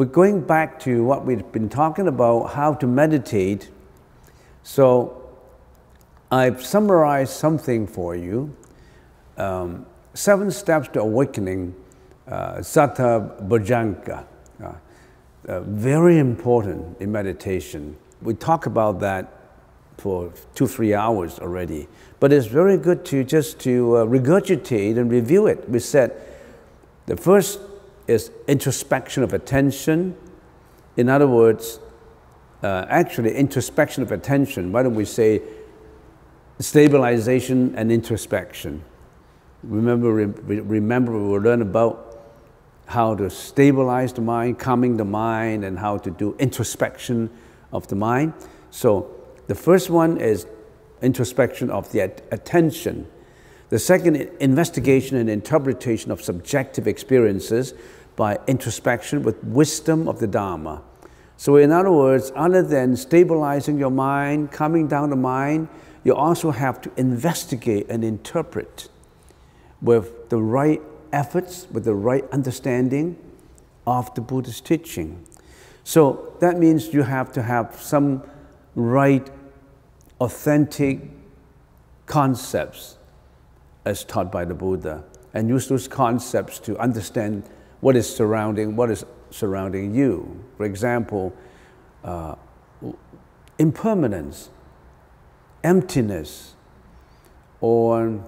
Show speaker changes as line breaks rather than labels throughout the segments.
we're going back to what we've been talking about, how to meditate. So I've summarized something for you. Um, seven steps to awakening, uh, Sattva. Uh, uh, very important in meditation. We talk about that for two, three hours already. But it's very good to just to uh, regurgitate and review it. We said the first is introspection of attention. In other words, uh, actually introspection of attention. Why don't we say stabilization and introspection? Remember, re remember we learned about how to stabilize the mind, calming the mind, and how to do introspection of the mind. So the first one is introspection of the attention. The second, investigation and interpretation of subjective experiences by introspection with wisdom of the Dharma. So, in other words, other than stabilizing your mind, calming down the mind, you also have to investigate and interpret with the right efforts, with the right understanding of the Buddhist teaching. So that means you have to have some right, authentic concepts as taught by the Buddha and use those concepts to understand what is surrounding, what is surrounding you. For example, uh, impermanence, emptiness, or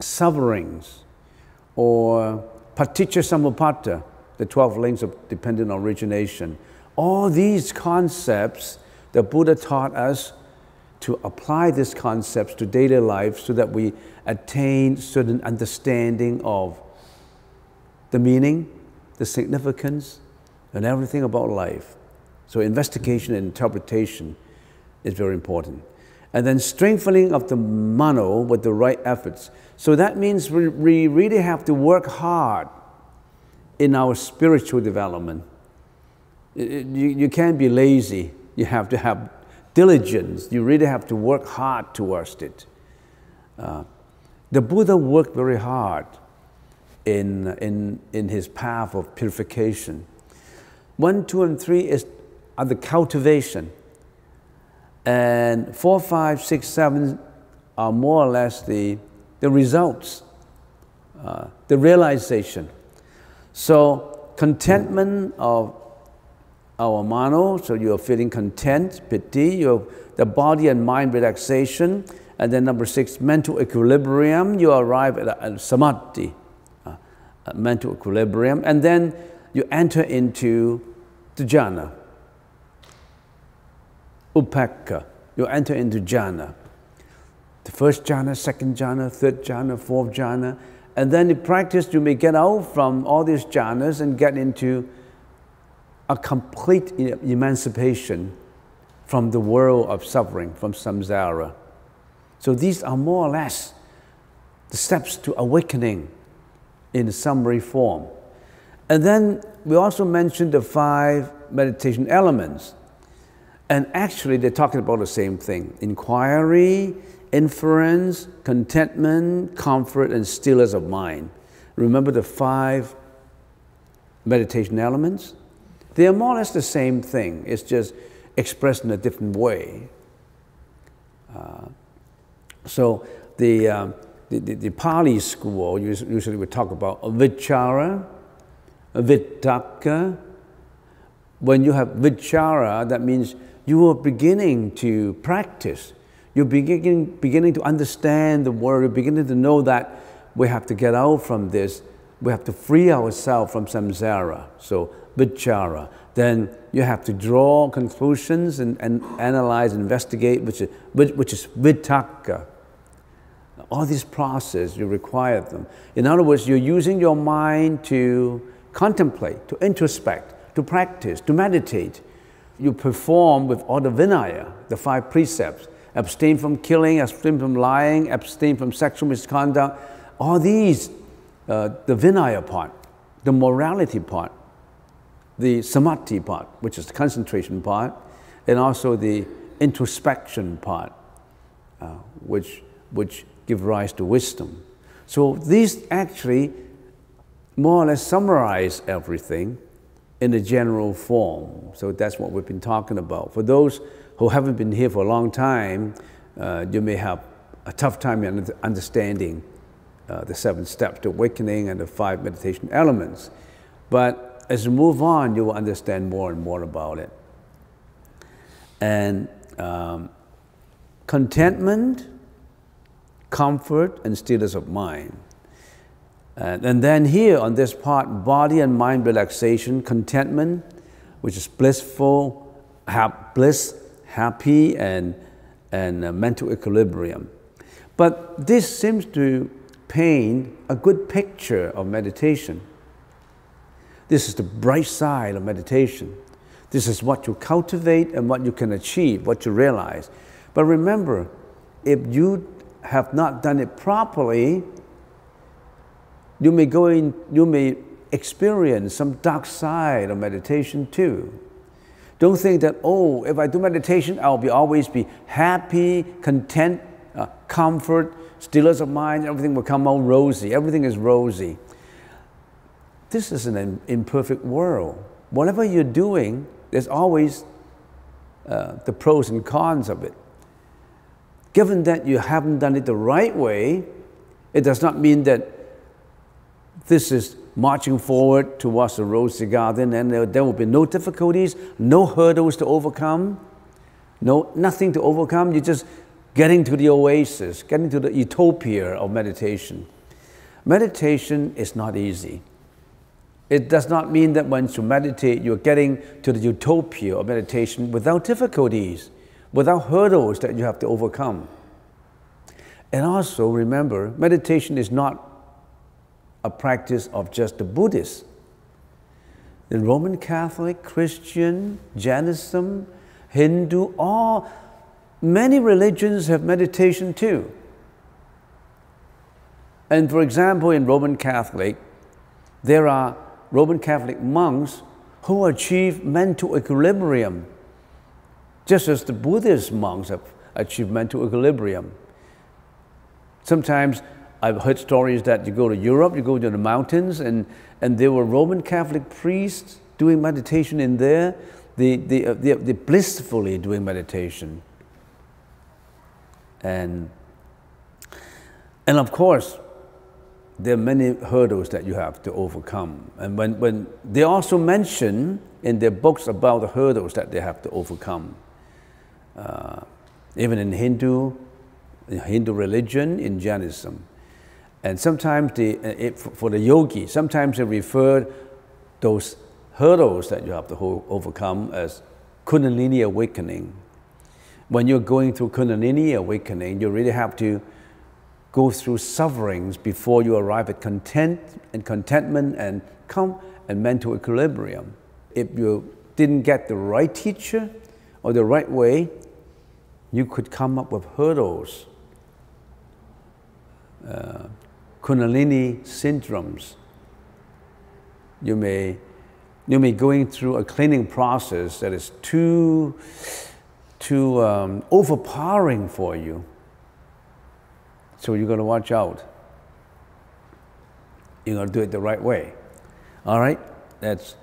sufferings, or paticca samuppada, the 12 links of dependent origination. All these concepts the Buddha taught us to apply these concepts to daily life so that we attain certain understanding of the meaning, the significance, and everything about life. So investigation and interpretation is very important. And then strengthening of the mano with the right efforts. So that means we, we really have to work hard in our spiritual development. You, you can't be lazy. You have to have diligence. You really have to work hard towards it. Uh, the Buddha worked very hard in, in, in his path of purification. One, two, and three is are the cultivation. And four, five, six, seven are more or less the, the results, uh, the realization. So, contentment of our mano, so you're feeling content, piti, you the body and mind relaxation. And then number six, mental equilibrium, you arrive at, a, samadhi, Uh, mental equilibrium. And then you enter into the jhana, upekkha, you enter into jhana. The first jhana, second jhana, third jhana, fourth jhana. And then in practice, you may get out from all these jhanas and get into a complete emancipation from the world of suffering, from samsara. So these are more or less the steps to awakening in summary form. And then we also mentioned the five meditation elements. And actually, they're talking about the same thing inquiry, inference, contentment, comfort, and stillness of mind. Remember the five meditation elements? They are more or less the same thing, it's just expressed in a different way. Uh, so the, um, the, the, the, Pali school usually we talk about vichara, vitakka. When you have vichara, that means you are beginning to practice. You're beginning, beginning to understand the world. You're beginning to know that we have to get out from this. We have to free ourselves from samsara. So vichara. Then you have to draw conclusions and, and analyze, investigate, which is, which, is vitakka. All these processes, you require them. In other words, you're using your mind to contemplate, to introspect, to practice, to meditate. You perform with all the vinaya, the five precepts. Abstain from killing, abstain from lying, abstain from sexual misconduct. All these, uh, the vinaya part, the morality part, the samadhi part, which is the concentration part, and also the introspection part, uh, which, which give rise to wisdom. So these actually more or less summarize everything in a general form. So that's what we've been talking about. For those who haven't been here for a long time, uh, you may have a tough time in understanding uh, the seven steps to awakening and the five meditation elements. But as you move on, you will understand more and more about it. And um, contentment, comfort, and stillness of mind. And, and then here on this part, body and mind relaxation, contentment, which is blissful, bliss, happy, and, and uh, mental equilibrium. But this seems to paint a good picture of meditation. This is the bright side of meditation. This is what you cultivate and what you can achieve, what you realize. But remember, if you have not done it properly, you may go in, you may experience some dark side of meditation too. Don't think that, oh, if I do meditation, I'll be always be happy, content, uh, comfort, stillness of mind, everything will come out rosy. Everything is rosy. This is an imperfect world. Whatever you're doing, there's always uh, the pros and cons of it. Given that you haven't done it the right way, it does not mean that this is marching forward towards the rosy garden and there, there will be no difficulties, no hurdles to overcome, no, nothing to overcome. You're just getting to the oasis, getting to the utopia of meditation. Meditation is not easy. It does not mean that once you meditate, you're getting to the utopia of meditation without difficulties, without hurdles that you have to overcome. And also remember, meditation is not a practice of just the Buddhists. The Roman Catholic, Christian, Jainism, Hindu, all many religions have meditation too. And for example, in Roman Catholic, there are Roman Catholic monks who achieve mental equilibrium, just as the Buddhist monks have achieved mental equilibrium. Sometimes I've heard stories that you go to Europe, you go to the mountains, and, and there were Roman Catholic priests doing meditation in there. They, they, uh, they, they blissfully doing meditation. And, and of course, there are many hurdles that you have to overcome. And when, when they also mention in their books about the hurdles that they have to overcome. Uh, even in Hindu, Hindu religion, in Jainism. And sometimes the, uh, it, for the yogi, sometimes they refer those hurdles that you have to overcome as Kundalini awakening. When you're going through Kundalini awakening, you really have to go through sufferings before you arrive at content and contentment and come and mental equilibrium. If you didn't get the right teacher or the right way, you could come up with hurdles. Uh, Kundalini syndromes. You may, you may going through a cleaning process that is too, too um, overpowering for you. So you're going to watch out. You're going to do it the right way. All right? That's.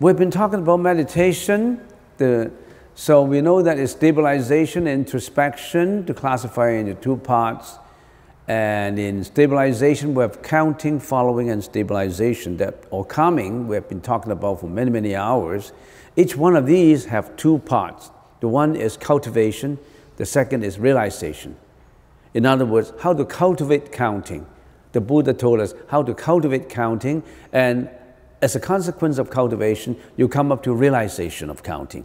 We've been talking about meditation. The, so we know that it's stabilization, introspection, to classify into two parts. And in stabilization, we have counting, following, and stabilization that or calming we have been talking about for many, many hours. Each one of these have two parts. The one is cultivation, the second is realization. In other words, how to cultivate counting. The Buddha told us how to cultivate counting, and as a consequence of cultivation, you come up to realization of counting.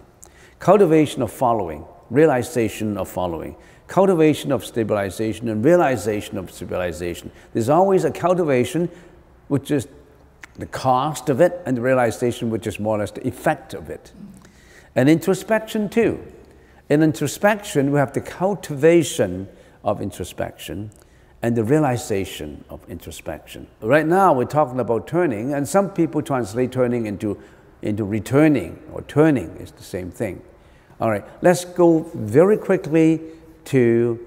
Cultivation of following, realization of following cultivation of stabilization and realization of stabilization. There's always a cultivation, which is the cost of it, and the realization, which is more or less the effect of it. And introspection, too. In introspection, we have the cultivation of introspection and the realization of introspection. Right now, we're talking about turning, and some people translate turning into, into returning, or turning is the same thing. All right, let's go very quickly to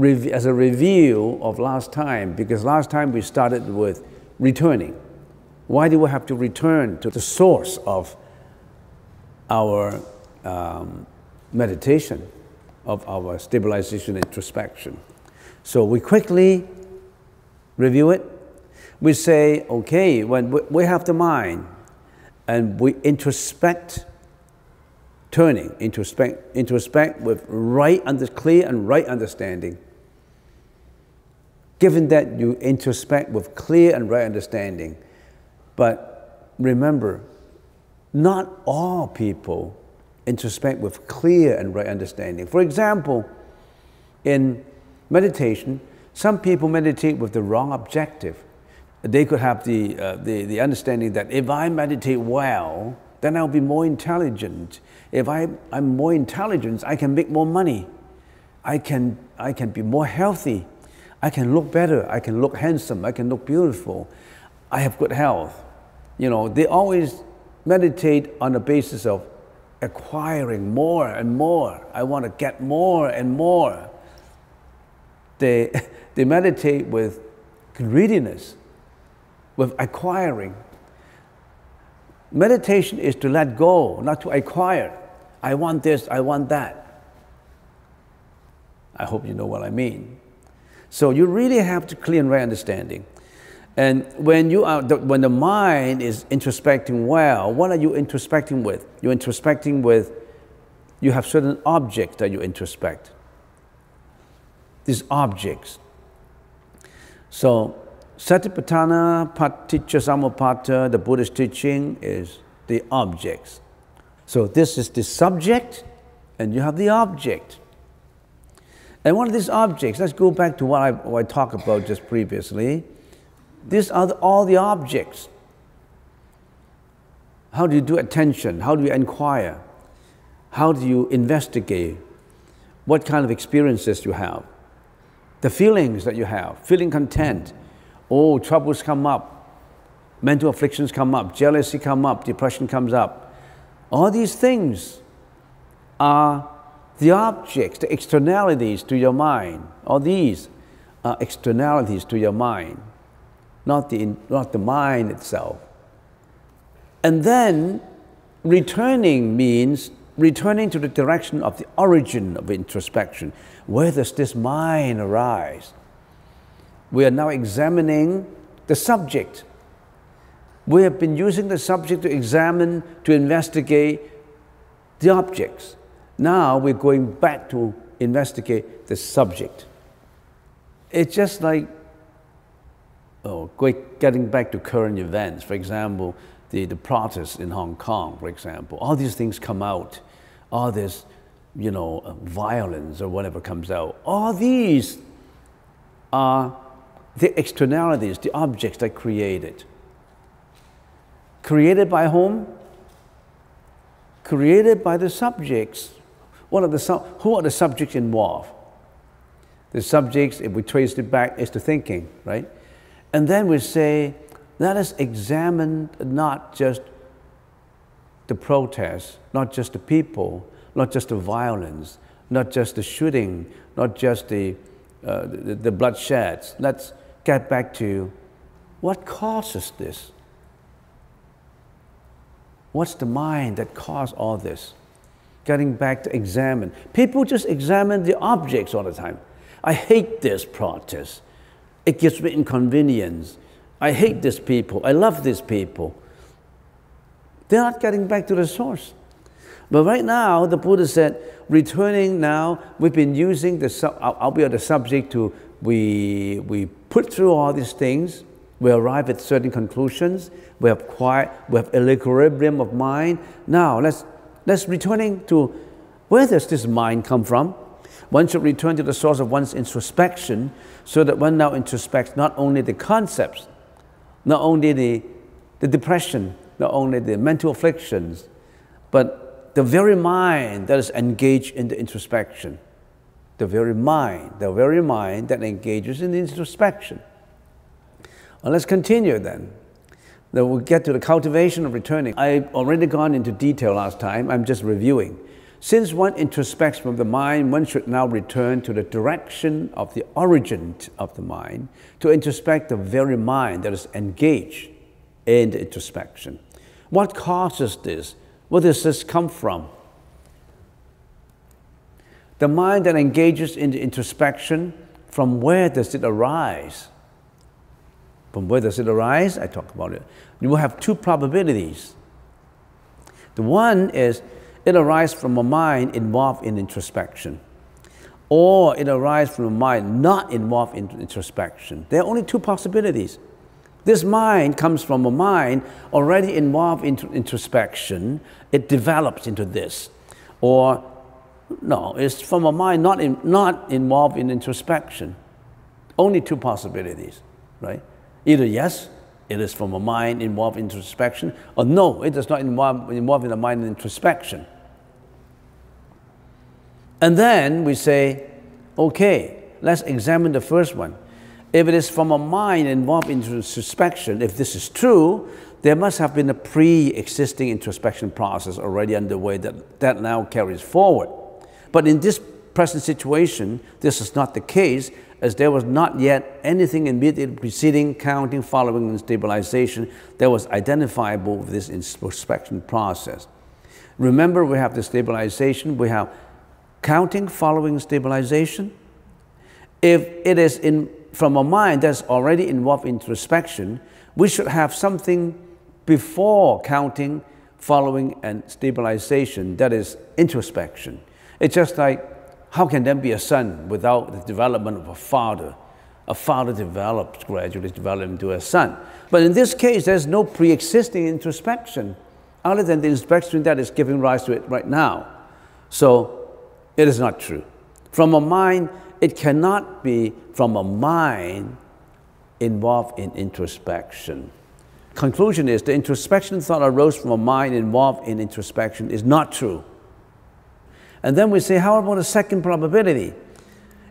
as a review of last time, because last time we started with returning. Why do we have to return to the source of our um, meditation, of our stabilization introspection? So we quickly review it. We say, okay, when we have the mind and we introspect, turning, introspect, introspect with right, under, clear and right understanding. Given that you introspect with clear and right understanding, but remember, not all people introspect with clear and right understanding. For example, in meditation, some people meditate with the wrong objective. They could have the, uh, the, the understanding that if I meditate well, then I'll be more intelligent. If I, I'm more intelligent, I can make more money. I can, I can be more healthy. I can look better. I can look handsome. I can look beautiful. I have good health. You know, they always meditate on the basis of acquiring more and more. I want to get more and more. They, they meditate with greediness, with acquiring. Meditation is to let go, not to acquire. I want this, I want that. I hope you know what I mean. So you really have to clear and right understanding. And when, you are, when the mind is introspecting well, what are you introspecting with? You're introspecting with, you have certain objects that you introspect. These objects. So, Satipatthana Paticca the Buddhist teaching, is the objects. So, this is the subject, and you have the object. And one of these objects, let's go back to what I, what I talked about just previously these are the, all the objects. How do you do attention? How do you inquire? How do you investigate? What kind of experiences you have? The feelings that you have, feeling content. Oh, troubles come up, mental afflictions come up, jealousy come up, depression comes up. All these things are the objects, the externalities to your mind. All these are externalities to your mind not the, not the mind itself. And then returning means returning to the direction of the origin of introspection. Where does this mind arise? We are now examining the subject. We have been using the subject to examine, to investigate the objects. Now we're going back to investigate the subject. It's just like oh, getting back to current events, for example, the, the protests in Hong Kong, for example, all these things come out, all this, you know, violence or whatever comes out, all these are the externalities, the objects that created. Created by whom? Created by the subjects. What are the, who are the subjects involved? The subjects, if we trace it back, is the thinking, right? And then we say, let us examine not just the protests, not just the people, not just the violence, not just the shooting, not just the, uh, the, the bloodshed. Let's get back to what causes this? What's the mind that caused all this? Getting back to examine. People just examine the objects all the time. I hate this protest. It gives me inconvenience. I hate these people. I love these people. They're not getting back to the source. But right now, the Buddha said, returning now, we've been using the, I'll be the subject to, we, we put through all these things, we arrive at certain conclusions, we have quiet, we have equilibrium of mind. Now, let's, let's returning to where does this mind come from? One should return to the source of one's introspection so that one now introspects not only the concepts, not only the, the depression, not only the mental afflictions, but the very mind that is engaged in the introspection. The very mind, the very mind that engages in the introspection. Well, let's continue then. Then we'll get to the cultivation of returning. I've already gone into detail last time, I'm just reviewing. Since one introspects from the mind, one should now return to the direction of the origin of the mind, to introspect the very mind that is engaged and introspection. What causes this? Where does this come from? The mind that engages in the introspection, from where does it arise? From where does it arise? I talk about it. You will have two probabilities. The one is it arises from a mind involved in introspection, or it arises from a mind not involved in introspection. There are only two possibilities. This mind comes from a mind already involved in introspection. It develops into this. Or, no, it's from a mind not, in, not involved in introspection. Only two possibilities, right? Either yes, it is from a mind involved in introspection, or no, it is not involved, involved in a mind in introspection. And then we say, okay, let's examine the first one. If it is from a mind involved in introspection, if this is true, there must have been a pre-existing introspection process already underway that, that now carries forward. But in this present situation, this is not the case, as there was not yet anything immediately preceding, counting, following, and stabilization that was identifiable with this introspection process. Remember, we have the stabilization, we have counting, following, stabilization. If it is in from a mind that's already involved in introspection, we should have something before counting, following, and stabilization, that is introspection. It's just like, how can there be a son without the development of a father? A father develops, gradually develops into a son. But in this case, there's no pre existing introspection other than the introspection that is giving rise to it right now. So it is not true. From a mind it cannot be from a mind involved in introspection. Conclusion is the introspection thought arose from a mind involved in introspection is not true. And then we say, how about a second probability?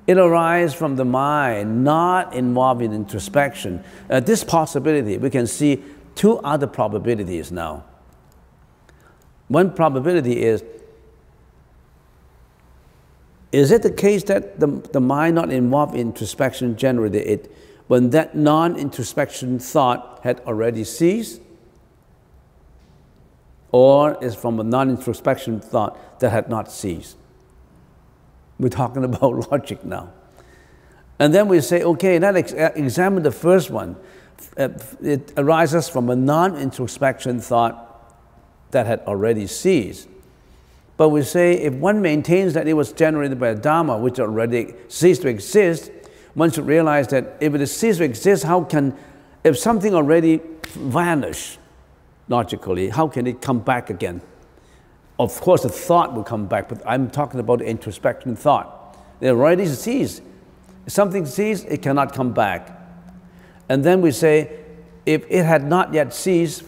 It arises from the mind not involved in introspection. Uh, this possibility, we can see two other probabilities now. One probability is is it the case that the, the mind not involved in introspection generated it when that non-introspection thought had already ceased? Or is from a non-introspection thought that had not ceased? We're talking about logic now. And then we say, okay, let's examine the first one. Uh, it arises from a non-introspection thought that had already ceased. But we say if one maintains that it was generated by a Dharma which already ceased to exist, one should realize that if it ceased to exist, how can, if something already vanished logically, how can it come back again? Of course, the thought will come back, but I'm talking about introspection thought. It already ceased. If something ceased, it cannot come back. And then we say, if it had not yet ceased,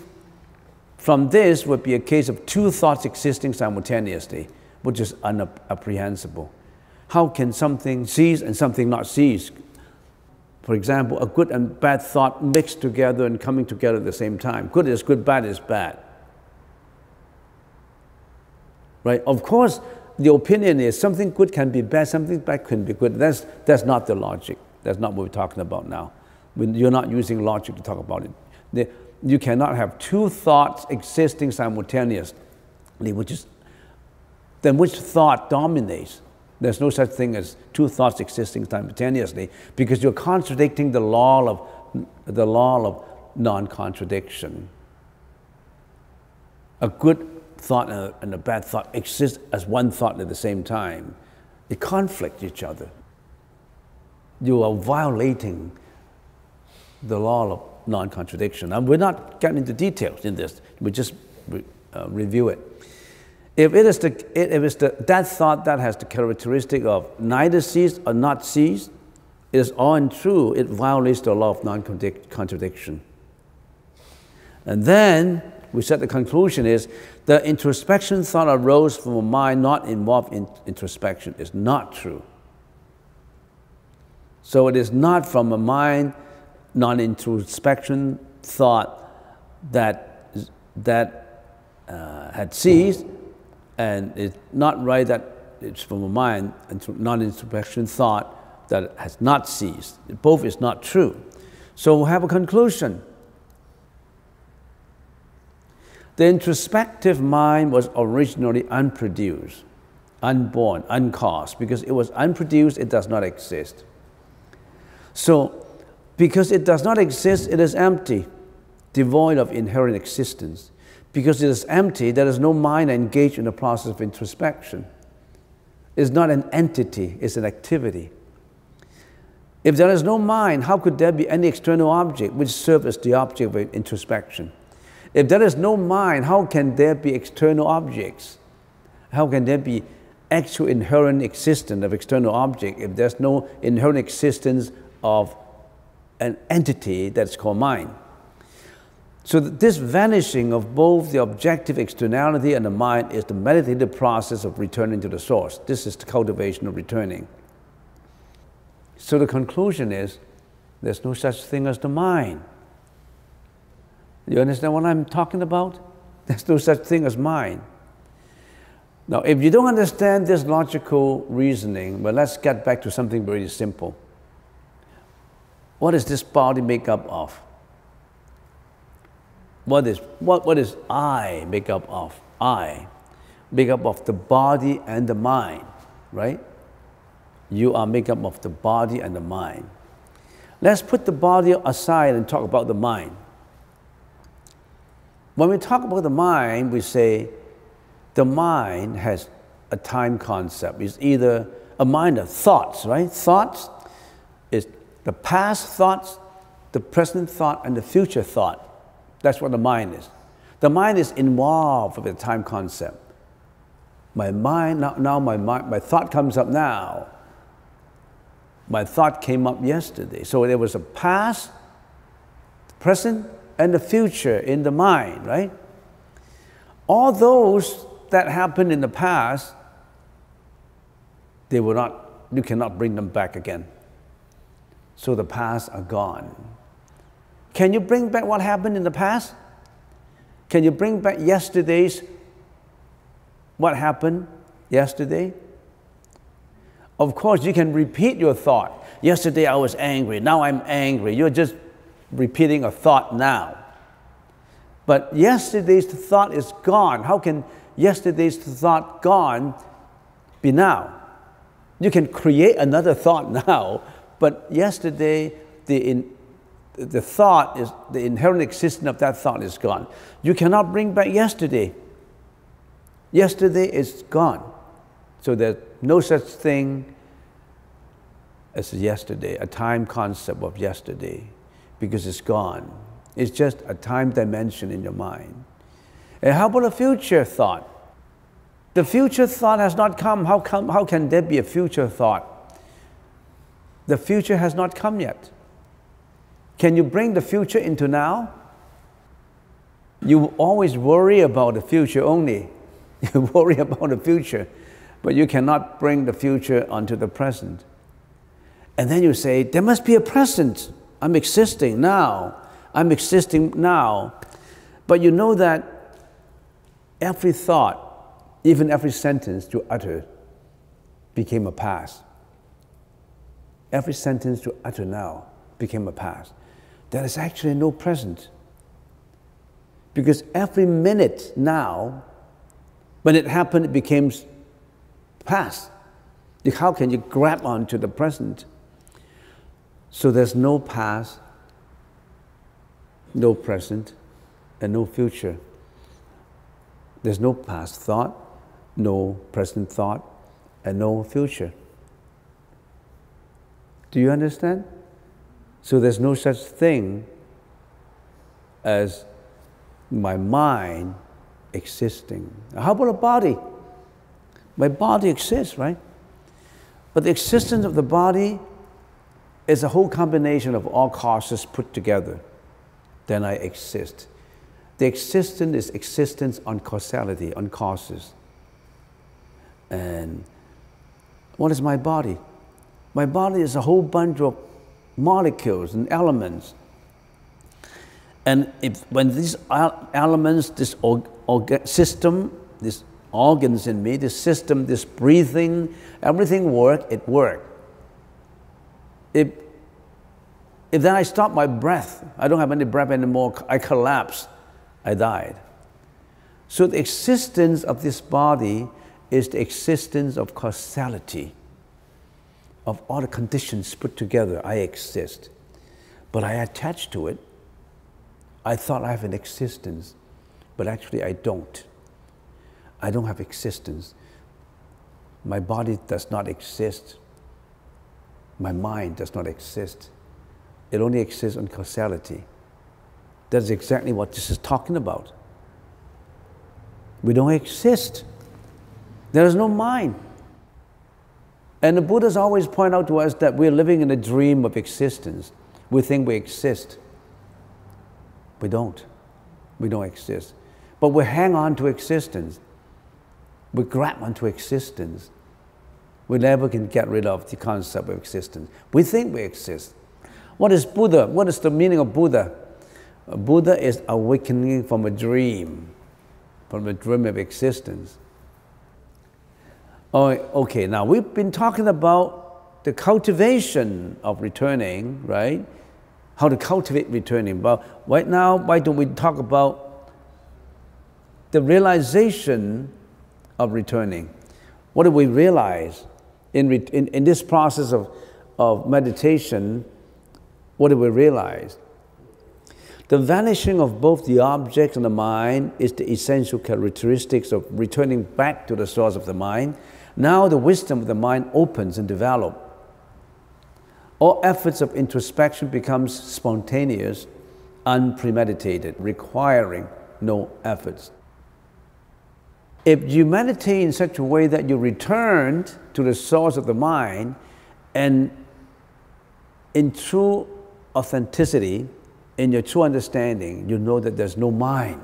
from this would be a case of two thoughts existing simultaneously, which is unapprehensible. How can something cease and something not cease? For example, a good and bad thought mixed together and coming together at the same time. Good is good, bad is bad. Right? Of course, the opinion is something good can be bad, something bad can be good. That's, that's not the logic. That's not what we're talking about now. You're not using logic to talk about it. You cannot have two thoughts existing simultaneously, which is then which thought dominates? There's no such thing as two thoughts existing simultaneously because you're contradicting the law of the law of non-contradiction. A good thought and a, and a bad thought exist as one thought at the same time. They conflict each other. You are violating the law of non-contradiction. And we're not getting into details in this. We just re, uh, review it. If it is the, if it's the, that thought that has the characteristic of neither ceased or not ceased, it is all untrue. It violates the law of non-contradiction. And then we said the conclusion is the introspection thought arose from a mind not involved in introspection is not true. So it is not from a mind non-introspection thought that, that uh, had ceased, and it's not right that it's from a mind, and non-introspection thought that has not ceased. Both is not true. So we have a conclusion. The introspective mind was originally unproduced, unborn, uncaused. Because it was unproduced, it does not exist. So, because it does not exist, it is empty, devoid of inherent existence. Because it is empty, there is no mind engaged in the process of introspection. It's not an entity, it's an activity. If there is no mind, how could there be any external object which serves as the object of introspection? If there is no mind, how can there be external objects? How can there be actual inherent existence of external object if there's no inherent existence of an entity that's called mind? So this vanishing of both the objective externality and the mind is the meditative process of returning to the source. This is the cultivation of returning. So the conclusion is there's no such thing as the mind. You understand what I'm talking about? There's no such thing as mind. Now, if you don't understand this logical reasoning, well, let's get back to something very simple. What is this body made up of? What is, what, what is I make up of? I. Make up of the body and the mind, right? You are made up of the body and the mind. Let's put the body aside and talk about the mind. When we talk about the mind, we say the mind has a time concept. It's either a mind of thoughts, right? Thoughts the past thoughts, the present thought, and the future thought. That's what the mind is. The mind is involved with the time concept. My mind, now, my, mind, my thought comes up now my thought came up yesterday. So there was a past, present, and the future in the mind, right? All those that happened in the past, they will not, you cannot bring them back again. So the past are gone. Can you bring back what happened in the past? Can you bring back yesterday's what happened yesterday? Of course, you can repeat your thought. Yesterday I was angry, now I'm angry. You're just repeating a thought now. But yesterday's thought is gone. How can yesterday's thought gone be now? You can create another thought now, but yesterday the, in, the thought is the inherent existence of that thought is gone. You cannot bring back yesterday. Yesterday is gone. So there's no such thing as yesterday, a time concept of yesterday, because it's gone. It's just a time dimension in your mind. And how about a future thought? The future thought has not come. How, come, how can there be a future thought? The future has not come yet. Can you bring the future into now? You always worry about the future only. You worry about the future but you cannot bring the future onto the present. And then you say, there must be a present. I'm existing now. I'm existing now. But you know that every thought, even every sentence you utter, became a past. Every sentence you utter now became a past. There is actually no present. Because every minute now, when it happened, it became past. How can you grab onto the present? So there's no past, no present, and no future. There's no past thought, no present thought, and no future. Do you understand? So there's no such thing as my mind existing. How about a body? My body exists, right? But the existence of the body is a whole combination of all causes put together. Then I exist. The existence is existence on causality, on causes. And what is my body? My body is a whole bunch of molecules and elements. And if, when these elements, this system, this organs in me, this system, this breathing, everything work, it work. If, if then I stop my breath, I don't have any breath anymore, I collapse, I died. So the existence of this body is the existence of causality, of all the conditions put together. I exist. But I attach to it. I thought I have an existence, but actually I don't. I don't have existence. My body does not exist. My mind does not exist. It only exists on causality. That's exactly what this is talking about. We don't exist. There is no mind. And the Buddhas always point out to us that we're living in a dream of existence. We think we exist. We don't. We don't exist. But we hang on to existence. We grab onto existence. We never can get rid of the concept of existence. We think we exist. What is Buddha? What is the meaning of Buddha? Buddha is awakening from a dream from a dream of existence. Oh, okay, now we've been talking about the cultivation of returning, right? How to cultivate returning. But right now, why don't we talk about the realization of returning? What do we realize in, in, in this process of, of meditation? What do we realize? The vanishing of both the object and the mind is the essential characteristics of returning back to the source of the mind. Now the wisdom of the mind opens and develops. All efforts of introspection becomes spontaneous, unpremeditated, requiring no efforts. If you meditate in such a way that you return to the source of the mind and in true authenticity, in your true understanding, you know that there's no mind.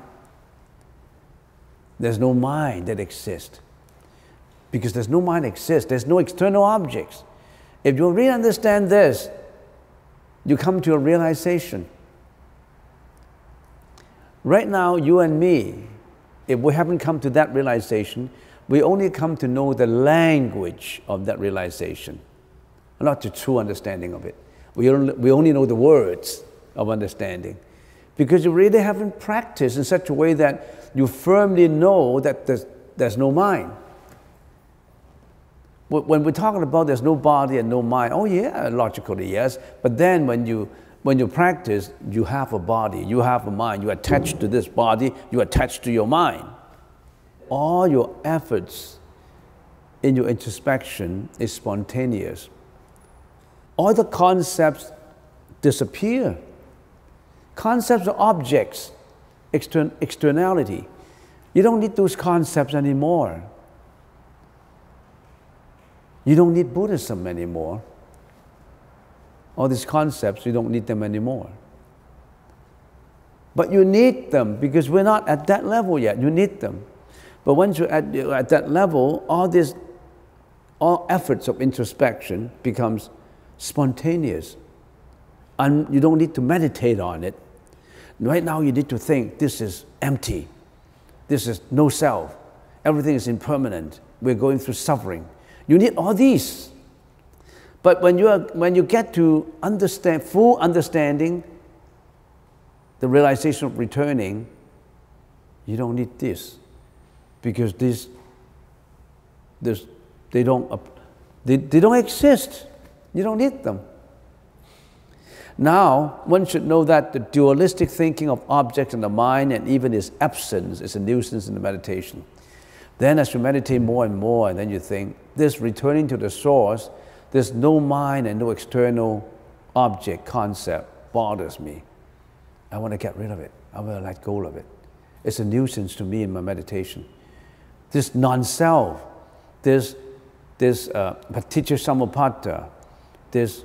There's no mind that exists. Because there's no mind exists, there's no external objects. If you really understand this, you come to a realization. Right now, you and me, if we haven't come to that realization, we only come to know the language of that realization, not the true understanding of it. We only, we only know the words of understanding. Because you really haven't practiced in such a way that you firmly know that there's, there's no mind. When we're talking about there's no body and no mind, oh yeah, logically yes. But then when you when you practice, you have a body, you have a mind, you attach to this body, you attach to your mind. All your efforts in your introspection is spontaneous. All the concepts disappear Concepts are objects, extern externality. You don't need those concepts anymore. You don't need Buddhism anymore. All these concepts, you don't need them anymore. But you need them because we're not at that level yet. You need them. But once you're at, you're at that level, all these all efforts of introspection becomes spontaneous. And you don't need to meditate on it. Right now, you need to think this is empty. This is no self. Everything is impermanent. We're going through suffering. You need all these. But when you, are, when you get to understand, full understanding, the realization of returning, you don't need this. Because this, this they, don't, they, they don't exist. You don't need them. Now, one should know that the dualistic thinking of objects in the mind and even its absence is a nuisance in the meditation. Then, as you meditate more and more, and then you think, this returning to the source, there's no mind and no external object concept bothers me. I want to get rid of it. I want to let go of it. It's a nuisance to me in my meditation. This non self, this, this uh, paticca samuppada, this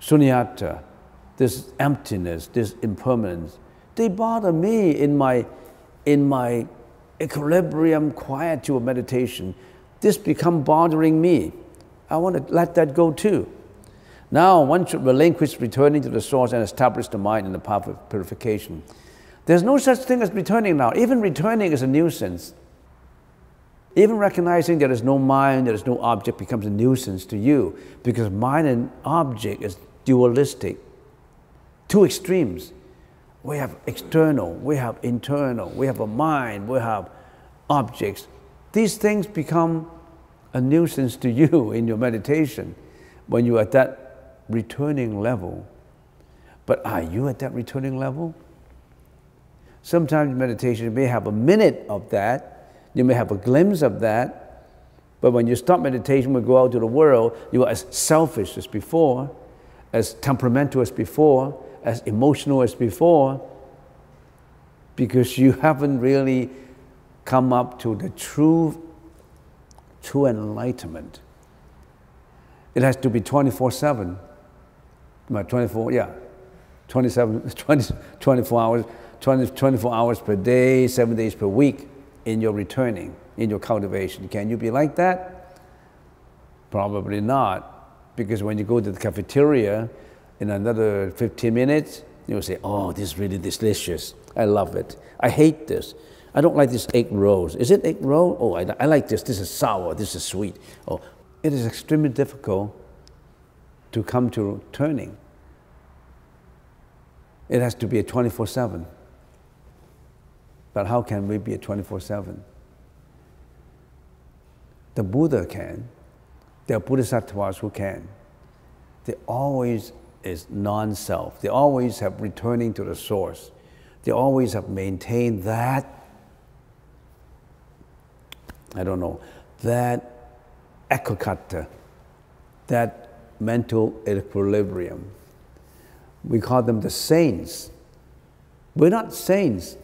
sunyata, this emptiness, this impermanence, they bother me in my, in my equilibrium, quietude meditation. This become bothering me. I want to let that go too. Now, one should relinquish returning to the source and establish the mind in the path of purification. There's no such thing as returning now. Even returning is a nuisance. Even recognizing there is no mind, there is no object becomes a nuisance to you because mind and object is dualistic two extremes. We have external, we have internal, we have a mind, we have objects, these things become a nuisance to you in your meditation when you're at that returning level. But are you at that returning level? Sometimes meditation you may have a minute of that, you may have a glimpse of that, but when you stop meditation, you go out to the world, you are as selfish as before, as temperamental as before, as emotional as before, because you haven't really come up to the true, true enlightenment. It has to be 24 7. 24, yeah, 27, 20, 24 hours, 20, 24 hours per day, seven days per week in your returning, in your cultivation. Can you be like that? Probably not, because when you go to the cafeteria in another 15 minutes, you'll say, oh, this is really delicious. I love it. I hate this. I don't like this egg rolls. Is it egg roll? Oh, I, I like this. This is sour. This is sweet. Oh, it is extremely difficult to come to turning. It has to be a 24 7. But how can we be a 24 7? The Buddha can. There are bodhisattvas who can. They always is non self. They always have returning to the source. They always have maintained that, I don't know, that ekaggata, that mental equilibrium. We call them the saints. We're not saints.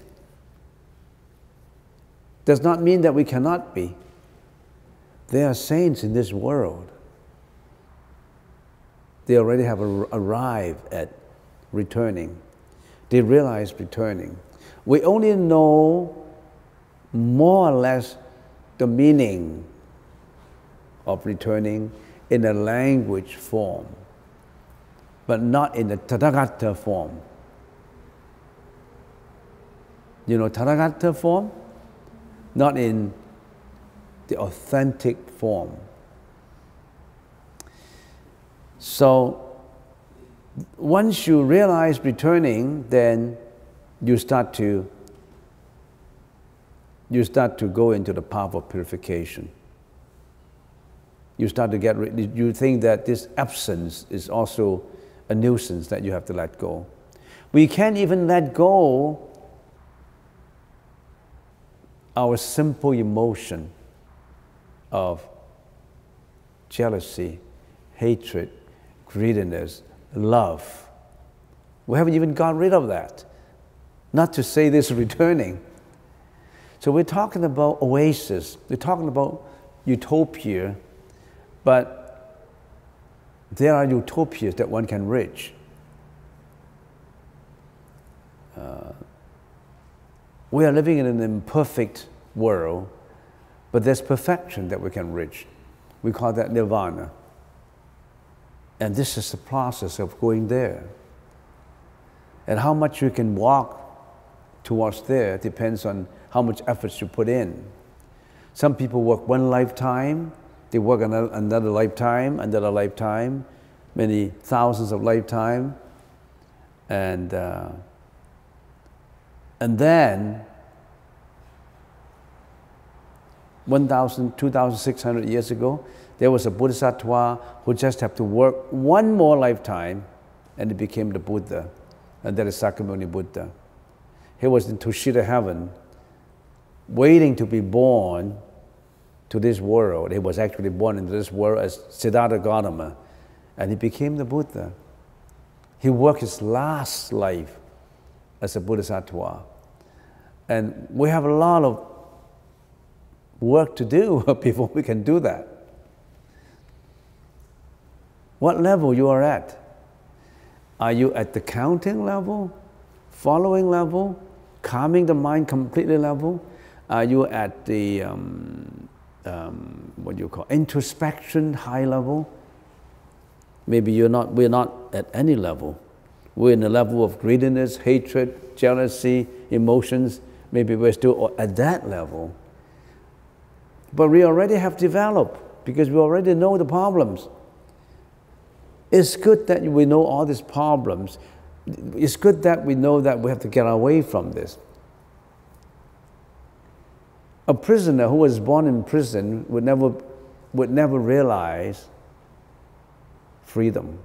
Does not mean that we cannot be. They are saints in this world. They already have arrived at returning. They realize returning. We only know more or less the meaning of returning in a language form, but not in the Tathagata form. You know, Tathagata form? Not in the authentic form. So, once you realize returning, then you start to you start to go into the path of purification you start to get, rid, you think that this absence is also a nuisance that you have to let go. We can't even let go our simple emotion of jealousy, hatred, greediness, love. We haven't even got rid of that. Not to say this returning. So we're talking about oasis, we're talking about utopia but there are utopias that one can reach. Uh, we are living in an imperfect world, but there's perfection that we can reach. We call that nirvana. And this is the process of going there. And how much you can walk towards there depends on how much efforts you put in. Some people work one lifetime, they work another, another lifetime, another lifetime, many thousands of lifetime, and uh, and then 1,000, 2,600 years ago, there was a Bodhisattva who just had to work one more lifetime and he became the Buddha. And that is Sakyamuni Buddha. He was in Tushita heaven, waiting to be born to this world. He was actually born into this world as Siddhartha Gautama, and he became the Buddha. He worked his last life as a Bodhisattva. And we have a lot of work to do before we can do that. What level you are at? Are you at the counting level, following level, calming the mind completely level? Are you at the um, um, what you call introspection high level. Maybe you're not, we're not at any level. We're in the level of greediness, hatred, jealousy, emotions. Maybe we're still at that level. But we already have developed because we already know the problems. It's good that we know all these problems. It's good that we know that we have to get away from this. A prisoner who was born in prison would never, would never realize freedom,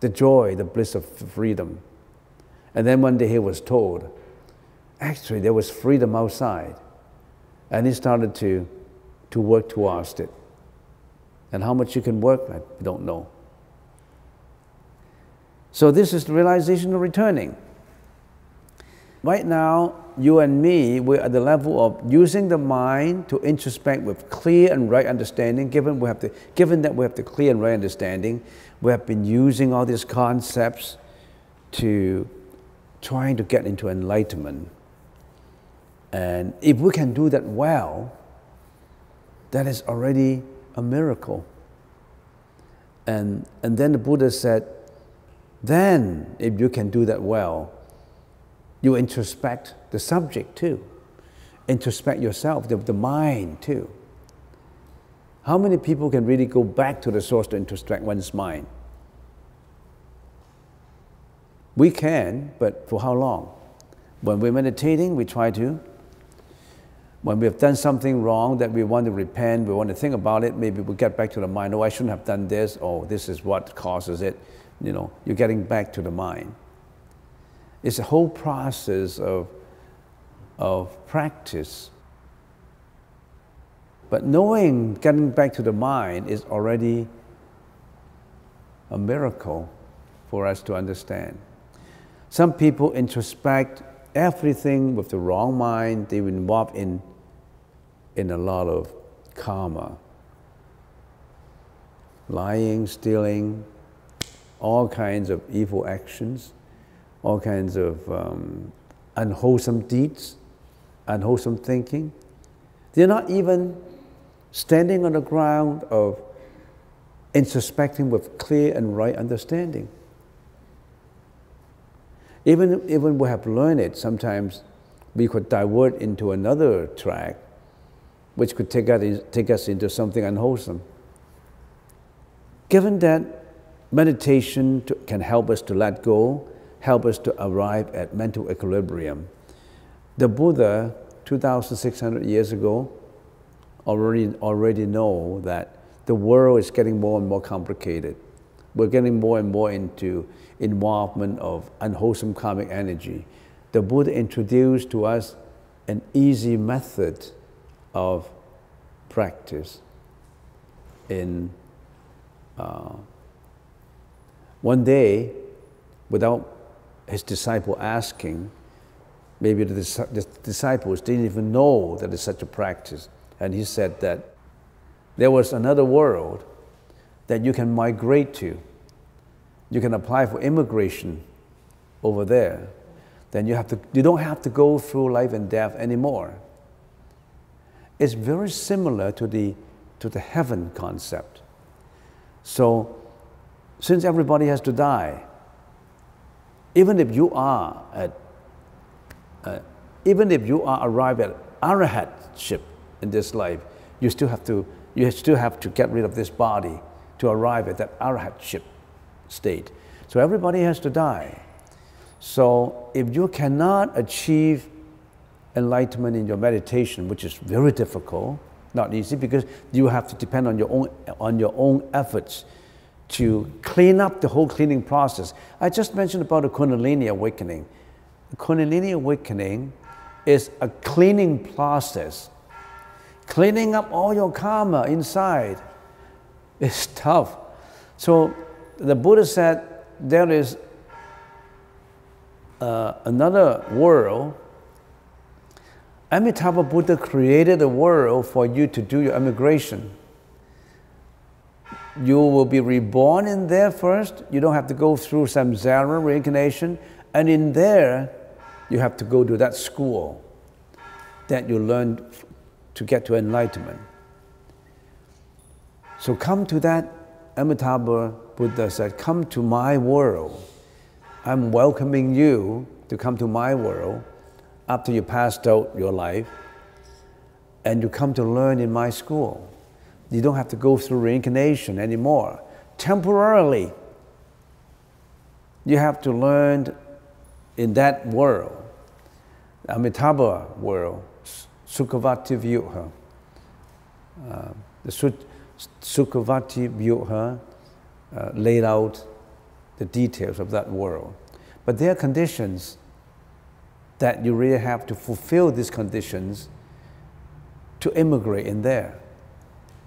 the joy, the bliss of freedom. And then one day he was told, actually, there was freedom outside. And he started to, to work towards it. And how much you can work, I don't know. So, this is the realization of returning. Right now, you and me, we're at the level of using the mind to introspect with clear and right understanding. Given, we have the, given that we have the clear and right understanding, we have been using all these concepts to trying to get into enlightenment. And if we can do that well, that is already a miracle. And, and then the Buddha said, then if you can do that well, you introspect the subject too. Introspect yourself, the, the mind too. How many people can really go back to the source to introspect one's mind? We can, but for how long? When we're meditating, we try to. When we have done something wrong that we want to repent, we want to think about it, maybe we get back to the mind, oh, I shouldn't have done this, oh, this is what causes it. You know, you're getting back to the mind. It's a whole process of, of practice. But knowing, getting back to the mind is already a miracle for us to understand. Some people introspect everything with the wrong mind, they involve in, in a lot of karma. Lying, stealing, all kinds of evil actions all kinds of um, unwholesome deeds, unwholesome thinking. They're not even standing on the ground of introspecting with clear and right understanding. Even, even we have learned it, sometimes we could divert into another track, which could take us, take us into something unwholesome. Given that meditation to, can help us to let go help us to arrive at mental equilibrium. The Buddha, 2,600 years ago, already, already know that the world is getting more and more complicated. We're getting more and more into involvement of unwholesome karmic energy. The Buddha introduced to us an easy method of practice in uh, one day without his disciple asking, maybe the, the disciples didn't even know that there's such a practice. And he said that there was another world that you can migrate to. You can apply for immigration over there. Then you, have to, you don't have to go through life and death anymore. It's very similar to the, to the heaven concept. So, since everybody has to die, even if you are at, uh, even if you are arrived at arahatship in this life, you still have to you still have to get rid of this body to arrive at that arahatship state. So everybody has to die. So if you cannot achieve enlightenment in your meditation, which is very difficult, not easy, because you have to depend on your own on your own efforts to clean up the whole cleaning process. I just mentioned about the Kundalini awakening. Kundalini awakening is a cleaning process. Cleaning up all your karma inside is tough. So the Buddha said there is uh, another world. Amitabha Buddha created a world for you to do your immigration you will be reborn in there first. You don't have to go through samsara reincarnation. And in there, you have to go to that school that you learned to get to enlightenment. So come to that, Amitabha Buddha said, Come to my world. I'm welcoming you to come to my world after you passed out your life and you come to learn in my school. You don't have to go through reincarnation anymore. Temporarily, you have to learn in that world, Amitabha world, Sukhavati Vyuha. Uh, the Sukhavati Vyuha uh, laid out the details of that world. But there are conditions that you really have to fulfill these conditions to immigrate in there.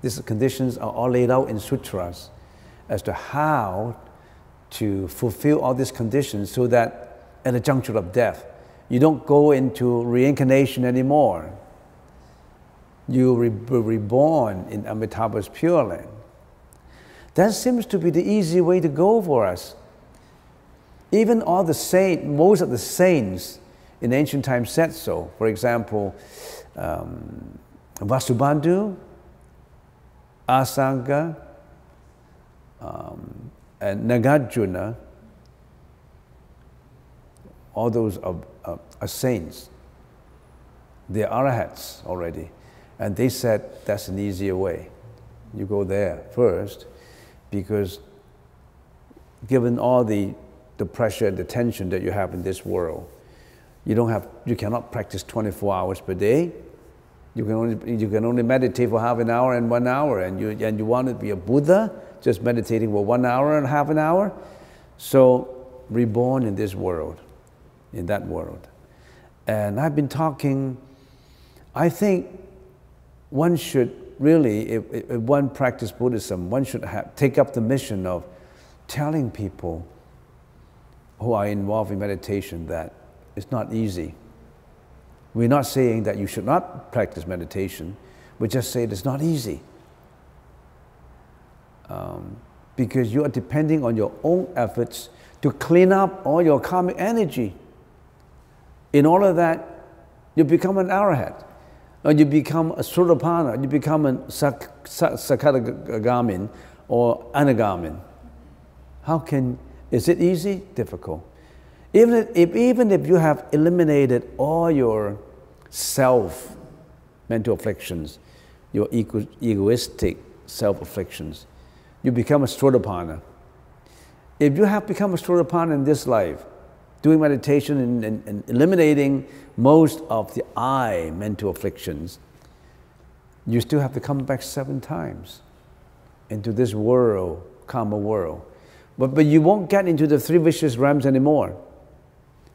These conditions are all laid out in sutras as to how to fulfill all these conditions so that at the juncture of death, you don't go into reincarnation anymore. You re- reborn in Amitabha's Pure Land. That seems to be the easy way to go for us. Even all the saints, most of the saints in ancient times said so. For example, um, Vasubandhu, Asanga, um, and Nagarjuna, all those are, are, are saints. They are arahats already. And they said that's an easier way. You go there first because given all the, the pressure and the tension that you have in this world, you, don't have, you cannot practice 24 hours per day. You can, only, you can only meditate for half an hour and one hour, and you, and you want to be a Buddha, just meditating for one hour and half an hour. So, reborn in this world, in that world. And I've been talking, I think one should really, if, if one practice Buddhism, one should have, take up the mission of telling people who are involved in meditation that it's not easy. We're not saying that you should not practice meditation. We just say it's not easy. Um, because you are depending on your own efforts to clean up all your karmic energy. In order that you become an arahat, or you become a Sotapanna, you become a Sakadagamin or Anagamin. How can, is it easy? Difficult. Even if, even if you have eliminated all your self mental afflictions, your ego, egoistic self afflictions, you become a Sotapanna. If you have become a Sotapanna in this life, doing meditation and, and, and eliminating most of the I mental afflictions, you still have to come back seven times into this world, karma world. But, but you won't get into the three vicious realms anymore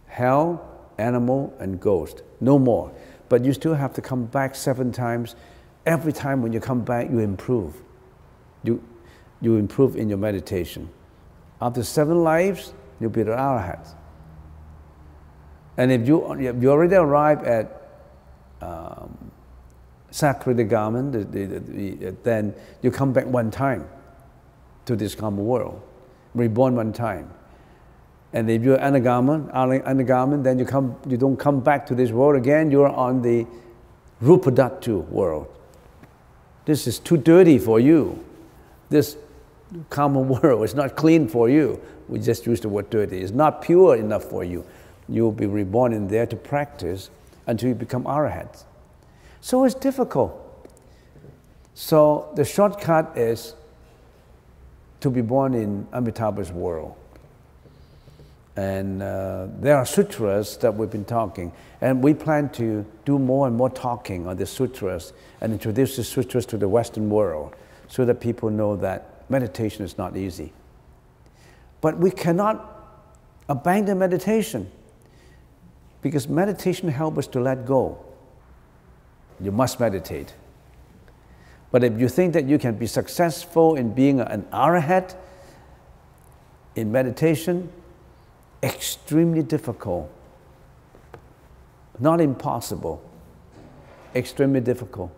hell, animal, and ghost. No more. But you still have to come back seven times. Every time when you come back, you improve. You, you improve in your meditation. After seven lives, you'll be the arahat. And if you, if you already arrive at um, Sakadagami, the, the, the, then you come back one time to this common world, reborn one time. And if you're anagama, anagama, then you, come, you don't come back to this world again, you're on the rupadhatu world. This is too dirty for you. This common world is not clean for you. We just use the word dirty. It's not pure enough for you you will be reborn in there to practice until you become arahats. So it's difficult. So the shortcut is to be born in Amitabha's world. And uh, there are sutras that we've been talking, and we plan to do more and more talking on the sutras and introduce the sutras to the Western world so that people know that meditation is not easy. But we cannot abandon meditation. Because meditation helps us to let go. You must meditate. But if you think that you can be successful in being an arahat in meditation, extremely difficult. Not impossible, extremely difficult.